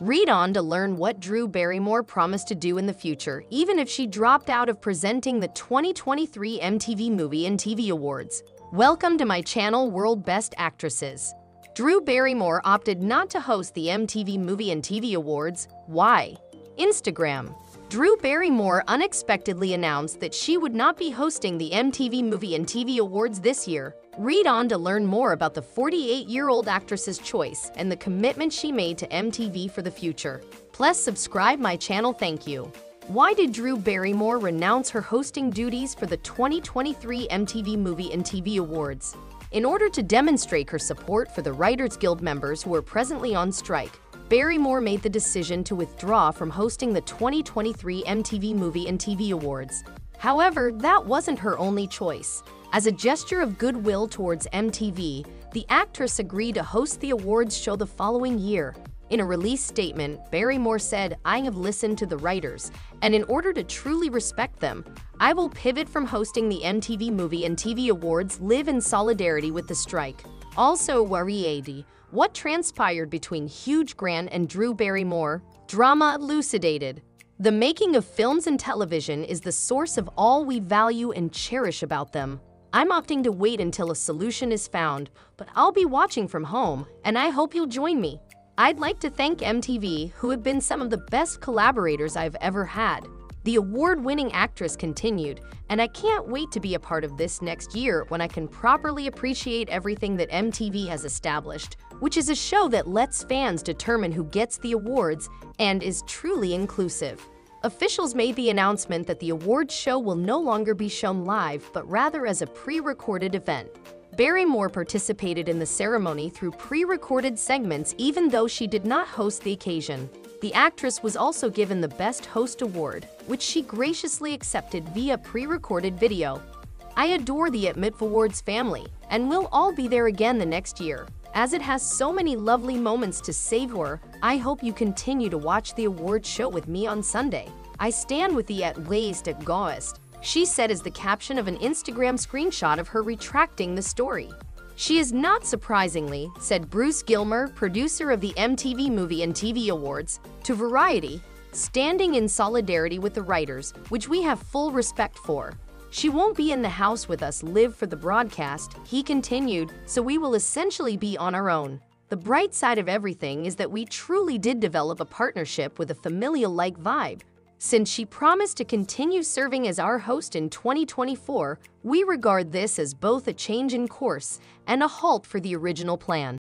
Read on to learn what Drew Barrymore promised to do in the future, even if she dropped out of presenting the 2023 MTV Movie and TV Awards. Welcome to my channel, World Best Actresses. Drew Barrymore opted not to host the MTV Movie and TV Awards. Why? Instagram. Drew Barrymore unexpectedly announced that she would not be hosting the MTV Movie and TV Awards this year. Read on to learn more about the 48-year-old actress's choice and the commitment she made to MTV for the future. Plus, subscribe my channel, thank you. Why did Drew Barrymore renounce her hosting duties for the 2023 MTV Movie and TV Awards? In order to demonstrate her support for the Writers Guild members who are presently on strike, Barrymore made the decision to withdraw from hosting the 2023 MTV Movie and TV Awards. However, that wasn't her only choice. As a gesture of goodwill towards MTV, the actress agreed to host the awards show the following year. In a release statement, Barrymore said, I have listened to the writers, and in order to truly respect them, I will pivot from hosting the MTV Movie and TV Awards live in solidarity with the strike. Also, Wariadi, what transpired between Hugh Grant and Drew Barrymore? Drama elucidated. The making of films and television is the source of all we value and cherish about them. I'm opting to wait until a solution is found, but I'll be watching from home, and I hope you'll join me. I'd like to thank MTV, who have been some of the best collaborators I've ever had. The award-winning actress continued, and I can't wait to be a part of this next year when I can properly appreciate everything that MTV has established, which is a show that lets fans determine who gets the awards and is truly inclusive. Officials made the announcement that the awards show will no longer be shown live, but rather as a pre-recorded event. Barrymore participated in the ceremony through pre-recorded segments even though she did not host the occasion. The actress was also given the Best Host Award, which she graciously accepted via pre-recorded video. I adore the At Awards family, and we'll all be there again the next year. As it has so many lovely moments to savor, I hope you continue to watch the awards show with me on Sunday. I stand with the at least at Goest, she said as the caption of an Instagram screenshot of her retracting the story. She is not surprisingly, said Bruce Gillmer, producer of the MTV Movie and TV Awards, to Variety, standing in solidarity with the writers, which we have full respect for. She won't be in the house with us live for the broadcast, he continued, so we will essentially be on our own. The bright side of everything is that we truly did develop a partnership with a familial-like vibe, since she promised to continue serving as our host in 2024, we regard this as both a change in course and a halt for the original plan.